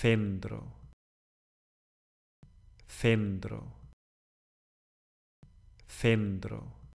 fendro, fendro, fendro.